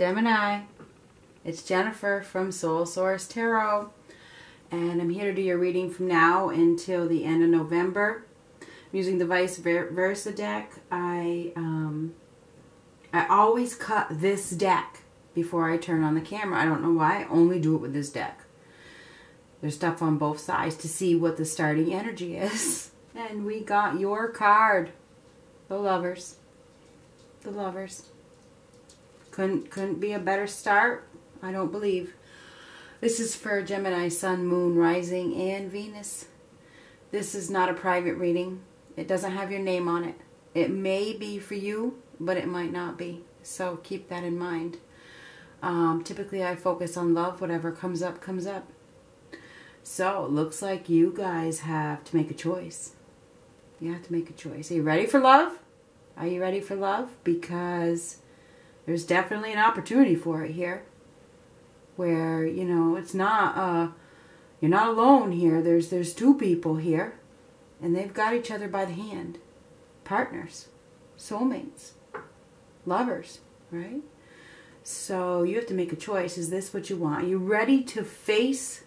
Gemini, it's Jennifer from Soul Source Tarot, and I'm here to do your reading from now until the end of November. I'm using the Vice Versa deck. I um, I always cut this deck before I turn on the camera. I don't know why. I only do it with this deck. There's stuff on both sides to see what the starting energy is. And we got your card. The lovers. The lovers. Couldn't couldn't be a better start. I don't believe. This is for Gemini, Sun, Moon, Rising, and Venus. This is not a private reading. It doesn't have your name on it. It may be for you, but it might not be. So keep that in mind. Um, typically, I focus on love. Whatever comes up, comes up. So it looks like you guys have to make a choice. You have to make a choice. Are you ready for love? Are you ready for love? Because there's definitely an opportunity for it here where you know it's not uh you're not alone here. There's there's two people here and they've got each other by the hand. Partners soulmates lovers right? So you have to make a choice. Is this what you want? Are you ready to face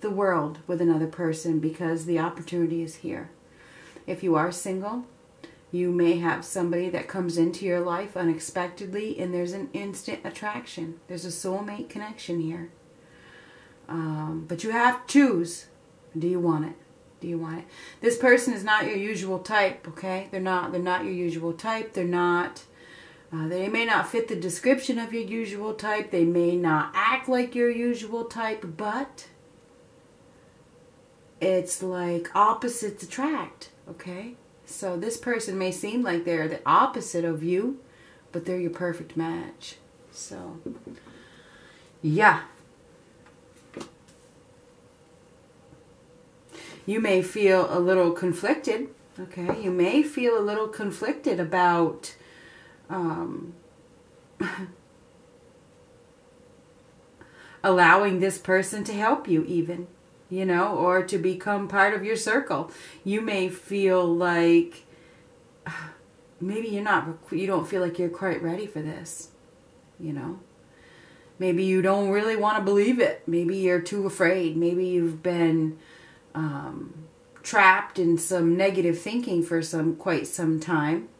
the world with another person because the opportunity is here. If you are single you may have somebody that comes into your life unexpectedly and there's an instant attraction. There's a soulmate connection here. Um, but you have to choose. Do you want it? Do you want it? This person is not your usual type, okay? They're not. They're not your usual type. They're not. Uh, they may not fit the description of your usual type. They may not act like your usual type, but it's like opposites attract, okay? So this person may seem like they're the opposite of you, but they're your perfect match. So, yeah. You may feel a little conflicted, okay? You may feel a little conflicted about um, allowing this person to help you even you know, or to become part of your circle. You may feel like maybe you're not, you don't feel like you're quite ready for this, you know. Maybe you don't really want to believe it. Maybe you're too afraid. Maybe you've been um, trapped in some negative thinking for some quite some time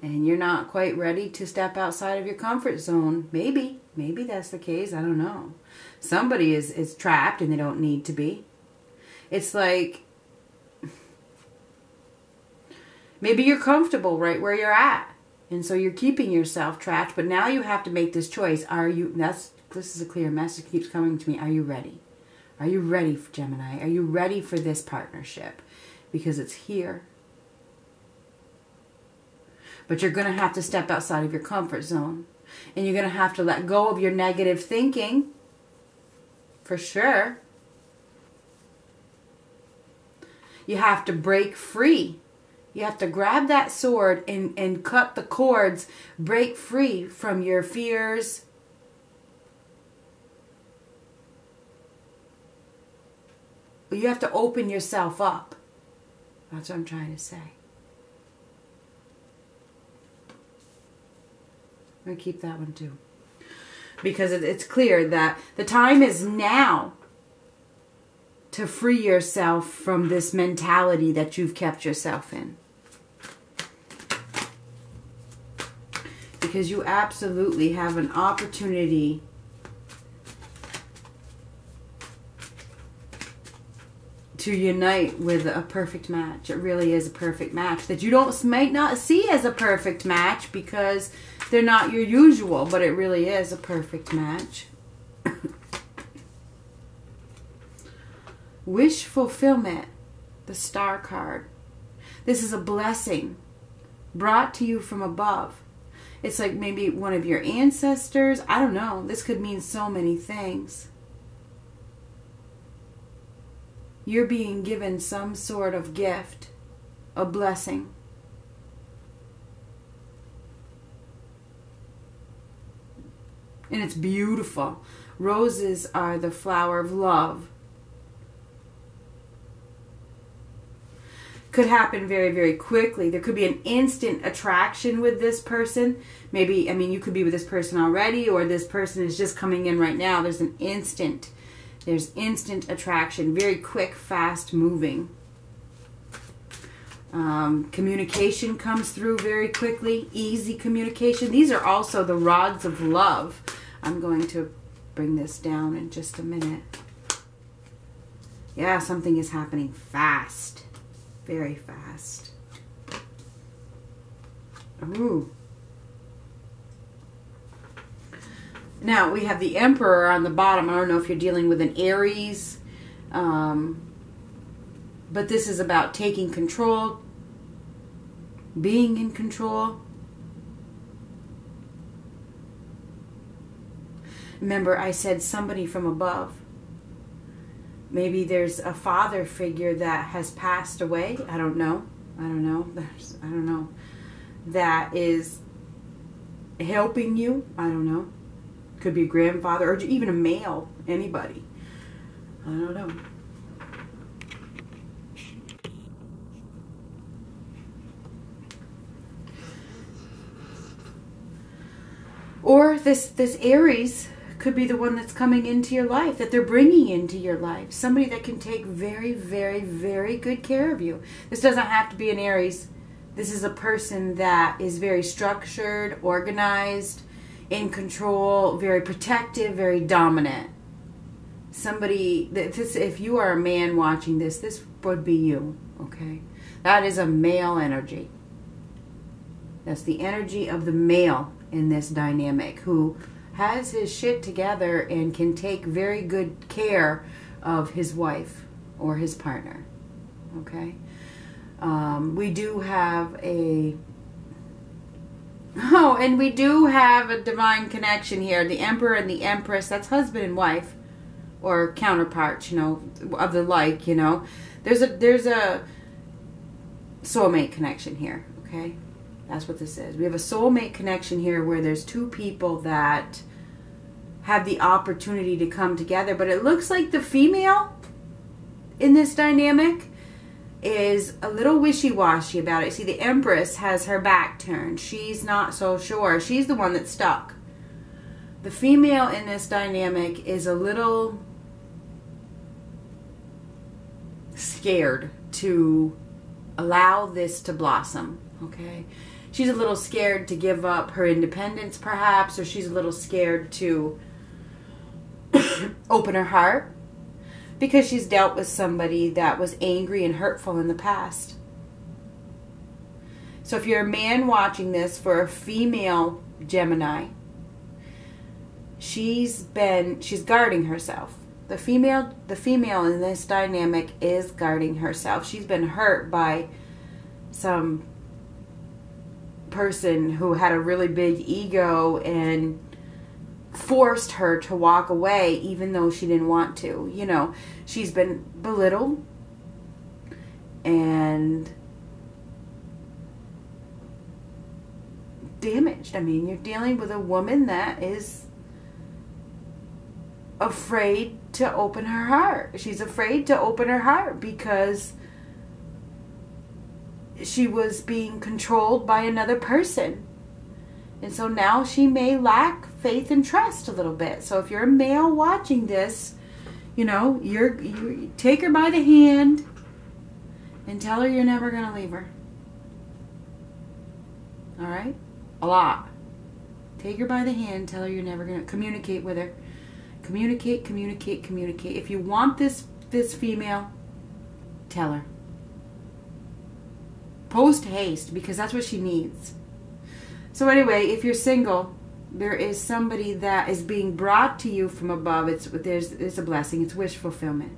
and you're not quite ready to step outside of your comfort zone. Maybe, maybe that's the case. I don't know. Somebody is, is trapped and they don't need to be. It's like maybe you're comfortable right where you're at. And so you're keeping yourself trapped, but now you have to make this choice. Are you that's this is a clear message keeps coming to me. Are you ready? Are you ready for Gemini? Are you ready for this partnership? Because it's here but you're going to have to step outside of your comfort zone. And you're going to have to let go of your negative thinking. For sure. You have to break free. You have to grab that sword and, and cut the cords, break free from your fears. You have to open yourself up. That's what I'm trying to say. I'm going to keep that one too. Because it's clear that the time is now to free yourself from this mentality that you've kept yourself in. Because you absolutely have an opportunity to unite with a perfect match. It really is a perfect match that you don't might not see as a perfect match because they're not your usual, but it really is a perfect match. Wish fulfillment, the star card. This is a blessing brought to you from above. It's like maybe one of your ancestors. I don't know. This could mean so many things. You're being given some sort of gift, a blessing. And it's beautiful. Roses are the flower of love. could happen very, very quickly. There could be an instant attraction with this person. Maybe, I mean, you could be with this person already, or this person is just coming in right now. There's an instant, there's instant attraction, very quick, fast moving. Um, communication comes through very quickly, easy communication. These are also the rods of love. I'm going to bring this down in just a minute. Yeah, something is happening fast. Very fast. Ooh. Now, we have the Emperor on the bottom. I don't know if you're dealing with an Aries. Um, but this is about taking control, being in control. Remember, I said somebody from above. Maybe there's a father figure that has passed away. I don't know. I don't know. There's, I don't know. That is helping you. I don't know. Could be a grandfather or even a male. Anybody. I don't know. Or this this Aries could be the one that's coming into your life, that they're bringing into your life. Somebody that can take very, very, very good care of you. This doesn't have to be an Aries. This is a person that is very structured, organized, in control, very protective, very dominant. Somebody that this if you are a man watching this, this would be you, okay? That is a male energy. That's the energy of the male in this dynamic who has his shit together and can take very good care of his wife or his partner. Okay? Um, we do have a. Oh, and we do have a divine connection here. The Emperor and the Empress, that's husband and wife. Or counterparts, you know, of the like, you know. There's a there's a soulmate connection here, okay? That's what this is. We have a soulmate connection here where there's two people that have the opportunity to come together. But it looks like the female in this dynamic is a little wishy washy about it. See, the Empress has her back turned. She's not so sure. She's the one that's stuck. The female in this dynamic is a little scared to allow this to blossom. Okay she's a little scared to give up her independence, perhaps, or she's a little scared to open her heart because she's dealt with somebody that was angry and hurtful in the past. So if you're a man watching this for a female Gemini, she's been she's guarding herself. The female the female in this dynamic is guarding herself. She's been hurt by some person who had a really big ego and forced her to walk away even though she didn't want to. You know, she's been belittled and damaged. I mean, you're dealing with a woman that is afraid to open her heart. She's afraid to open her heart because she was being controlled by another person. And so now she may lack faith and trust a little bit. So if you're a male watching this, you know, you're you take her by the hand and tell her you're never going to leave her. All right? A lot. Take her by the hand, tell her you're never going to communicate with her. Communicate, communicate, communicate. If you want this this female, tell her post haste because that's what she needs. So anyway, if you're single, there is somebody that is being brought to you from above. It's there's it's a blessing. It's wish fulfillment.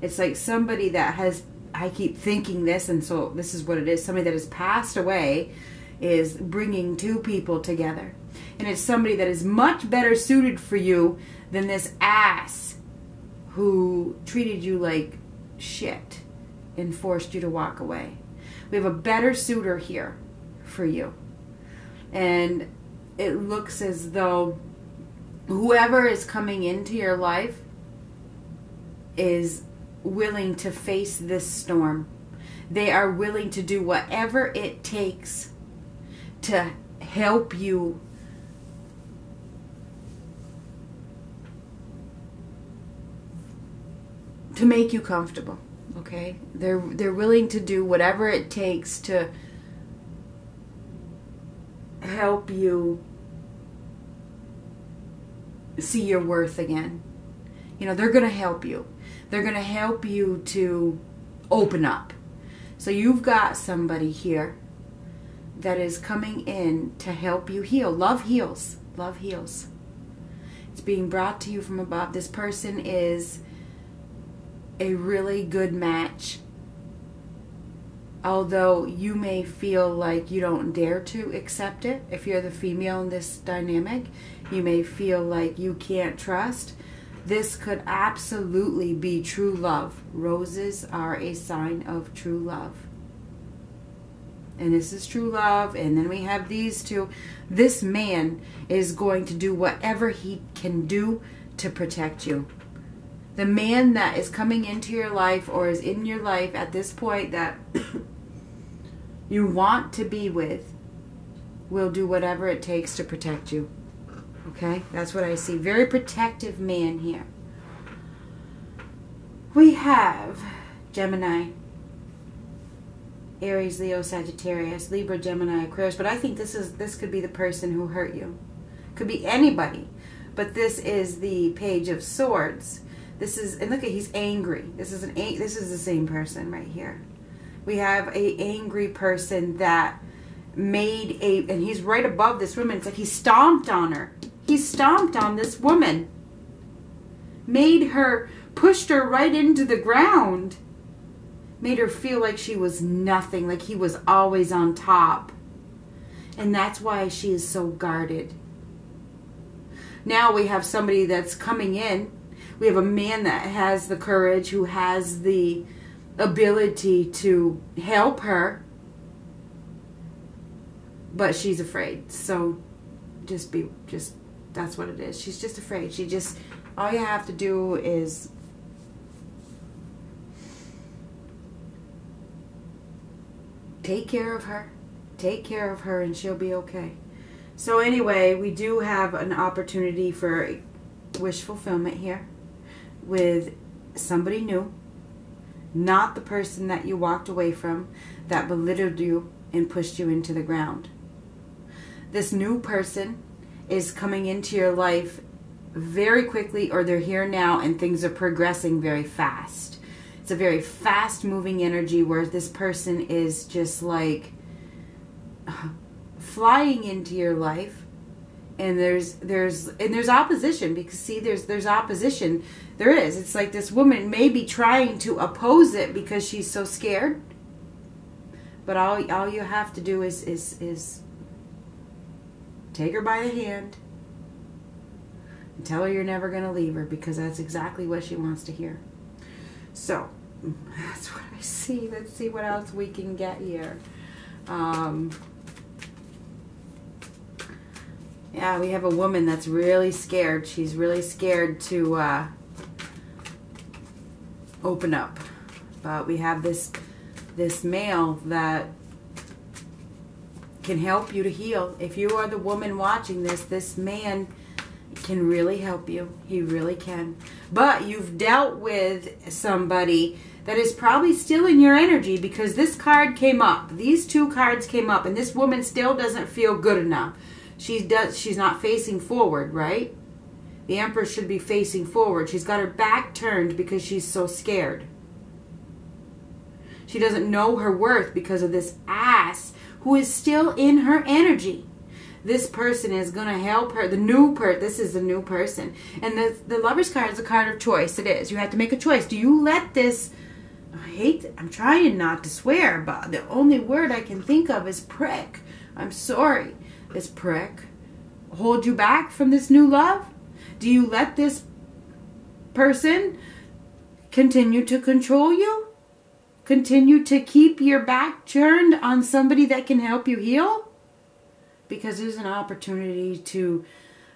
It's like somebody that has I keep thinking this and so this is what it is. Somebody that has passed away is bringing two people together. And it's somebody that is much better suited for you than this ass who treated you like shit and forced you to walk away. We have a better suitor here for you. And it looks as though whoever is coming into your life is willing to face this storm. They are willing to do whatever it takes to help you to make you comfortable okay they're they're willing to do whatever it takes to help you see your worth again. You know they're going to help you. They're going to help you to open up. So you've got somebody here that is coming in to help you heal. Love heals. Love heals. It's being brought to you from above. This person is a really good match. Although you may feel like you don't dare to accept it, if you're the female in this dynamic, you may feel like you can't trust. This could absolutely be true love. Roses are a sign of true love. And this is true love. And then we have these two. This man is going to do whatever he can do to protect you the man that is coming into your life or is in your life at this point that you want to be with will do whatever it takes to protect you. Okay? That's what I see. Very protective man here. We have Gemini, Aries, Leo, Sagittarius, Libra, Gemini, Aquarius, but I think this is this could be the person who hurt you. Could be anybody. But this is the Page of Swords this is, and look at, he's angry. This is an, this is the same person right here. We have a angry person that made a, and he's right above this woman. It's like he stomped on her. He stomped on this woman. Made her, pushed her right into the ground. Made her feel like she was nothing, like he was always on top. And that's why she is so guarded. Now we have somebody that's coming in we have a man that has the courage, who has the ability to help her, but she's afraid. So just be, just, that's what it is. She's just afraid. She just, all you have to do is take care of her. Take care of her and she'll be okay. So anyway, we do have an opportunity for wish fulfillment here with somebody new, not the person that you walked away from that belittled you and pushed you into the ground. This new person is coming into your life very quickly, or they're here now, and things are progressing very fast. It's a very fast moving energy where this person is just like uh, flying into your life and there's there's and there's opposition because see there's there's opposition. There is. It's like this woman may be trying to oppose it because she's so scared but all all you have to do is is is take her by the hand and tell her you're never going to leave her because that's exactly what she wants to hear. So that's what i see. Let's see what else we can get here. Um, yeah, we have a woman that's really scared. She's really scared to uh, open up. But we have this this male that can help you to heal. If you are the woman watching this, this man can really help you. He really can. But you've dealt with somebody that is probably still in your energy because this card came up. These two cards came up and this woman still doesn't feel good enough she does she's not facing forward, right? The Empress should be facing forward. She's got her back turned because she's so scared. She doesn't know her worth because of this ass who is still in her energy. This person is going to help her. The new person, this is the new person. And the, the lover's card is a card of choice. It is. You have to make a choice. Do you let this, I hate, I'm trying not to swear, but the only word I can think of is prick. I'm sorry this prick hold you back from this new love? Do you let this person continue to control you? Continue to keep your back turned on somebody that can help you heal? Because there's an opportunity to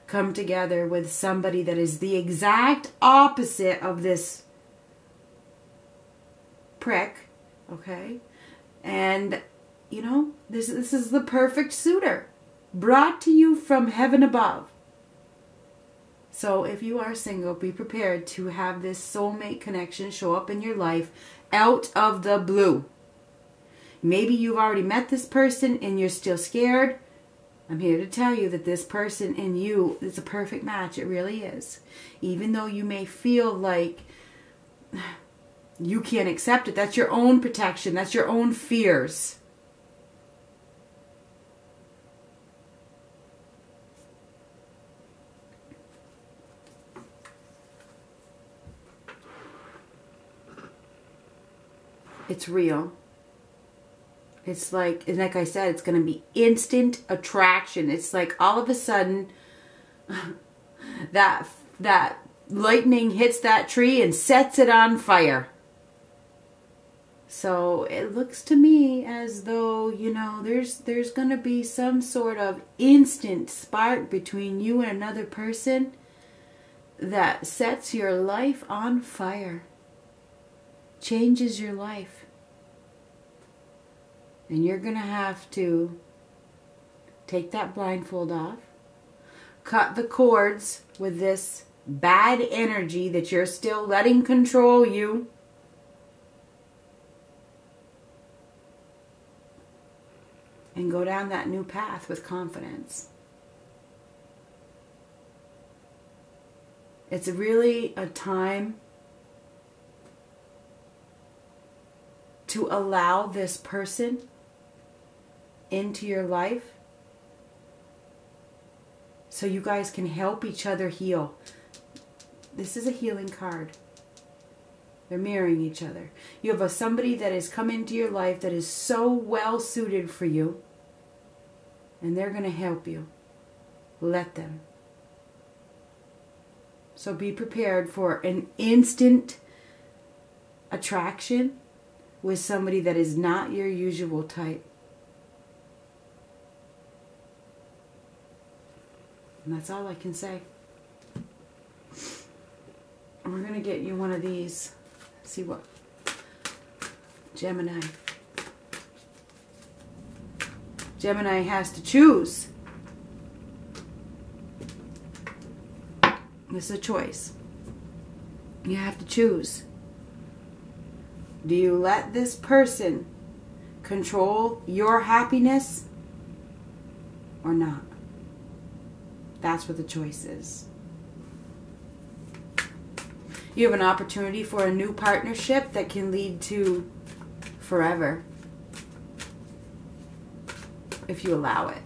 come together with somebody that is the exact opposite of this prick, okay? And, you know, this, this is the perfect suitor brought to you from heaven above. So if you are single, be prepared to have this soulmate connection show up in your life out of the blue. Maybe you've already met this person and you're still scared. I'm here to tell you that this person and you is a perfect match. It really is. Even though you may feel like you can't accept it, that's your own protection, that's your own fears. It's real. It's like, and like I said, it's going to be instant attraction. It's like all of a sudden, that that lightning hits that tree and sets it on fire. So it looks to me as though, you know, there's there's going to be some sort of instant spark between you and another person that sets your life on fire. Changes your life. And you're going to have to take that blindfold off, cut the cords with this bad energy that you're still letting control you. And go down that new path with confidence. It's really a time to allow this person into your life so you guys can help each other heal. This is a healing card. They're mirroring each other. You have a somebody that has come into your life that is so well suited for you, and they're going to help you. Let them. So be prepared for an instant attraction with somebody that is not your usual type. And that's all I can say. We're going to get you one of these. See what Gemini. Gemini has to choose. This is a choice. You have to choose. Do you let this person control your happiness or not? That's what the choice is. You have an opportunity for a new partnership that can lead to forever if you allow it.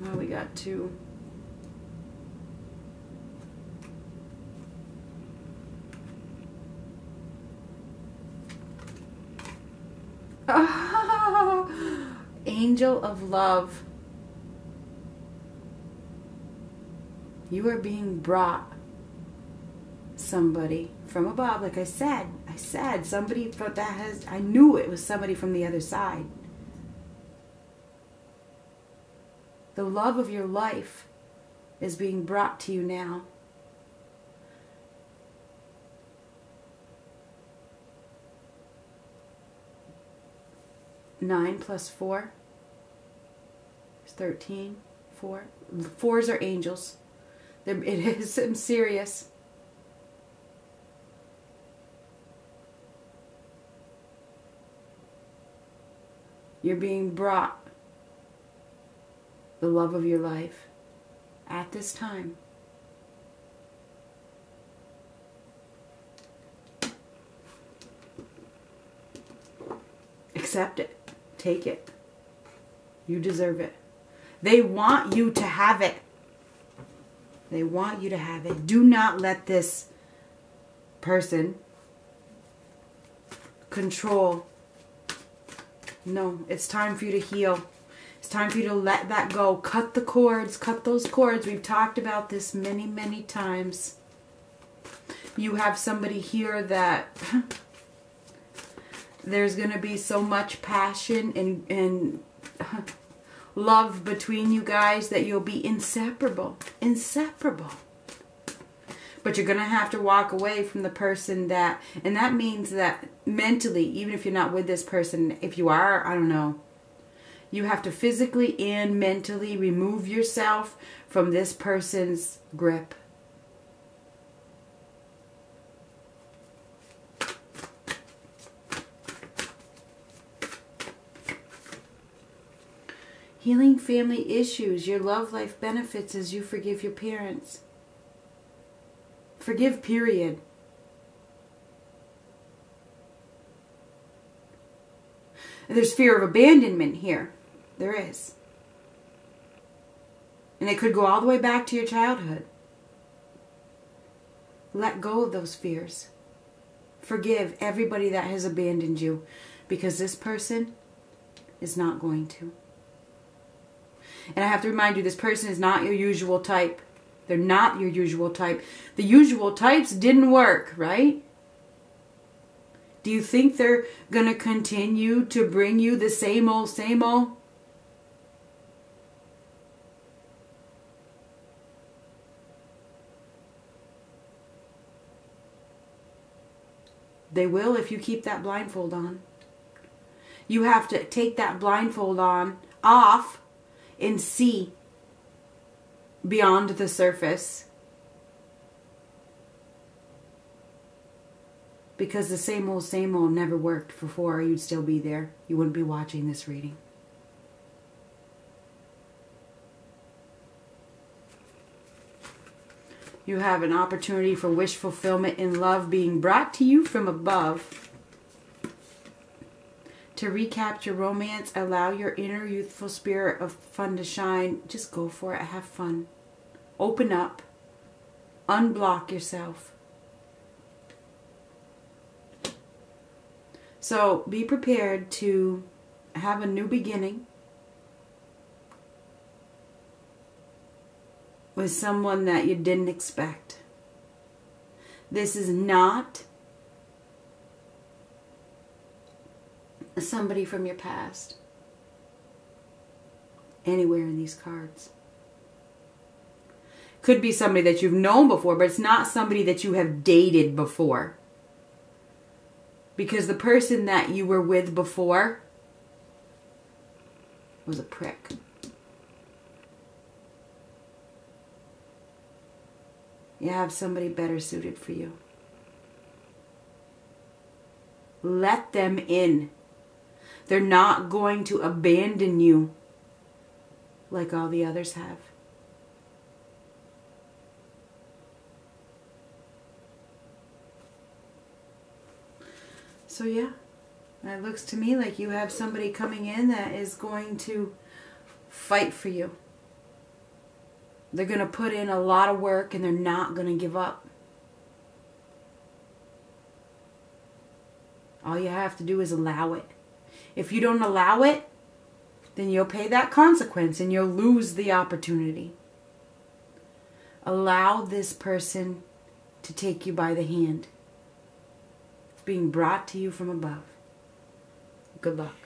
Well, we got two. Angel of love. You are being brought somebody from above. Like I said, I said somebody that has, I knew it was somebody from the other side. The love of your life is being brought to you now. Nine plus four 13. Four. Fours are angels. It is I'm serious. You're being brought the love of your life at this time. Accept it. Take it. You deserve it. They want you to have it. They want you to have it. Do not let this person control. No, it's time for you to heal. It's time for you to let that go. Cut the cords. Cut those cords. We've talked about this many, many times. You have somebody here that there's going to be so much passion and, and love between you guys that you'll be inseparable. Inseparable. But you're going to have to walk away from the person that, and that means that mentally, even if you're not with this person, if you are, I don't know, you have to physically and mentally remove yourself from this person's grip. Healing family issues. Your love life benefits as you forgive your parents. Forgive, period. there's fear of abandonment here. There is. And it could go all the way back to your childhood. Let go of those fears. Forgive everybody that has abandoned you because this person is not going to. And I have to remind you, this person is not your usual type. They're not your usual type. The usual types didn't work, right? Do you think they're going to continue to bring you the same old, same old? They will if you keep that blindfold on. You have to take that blindfold on off and see beyond the surface. Because the same old, same old never worked before, you'd still be there. You wouldn't be watching this reading. You have an opportunity for wish fulfillment in love being brought to you from above. To recapture romance, allow your inner youthful spirit of fun to shine. Just go for it. Have fun. Open up. Unblock yourself. So be prepared to have a new beginning with someone that you didn't expect. This is not somebody from your past anywhere in these cards. Could be somebody that you've known before, but it's not somebody that you have dated before. Because the person that you were with before was a prick. You have somebody better suited for you. Let them in. They're not going to abandon you like all the others have. So, yeah, it looks to me like you have somebody coming in that is going to fight for you. They're going to put in a lot of work and they're not going to give up. All you have to do is allow it. If you don't allow it, then you'll pay that consequence and you'll lose the opportunity. Allow this person to take you by the hand. It's being brought to you from above. Good luck.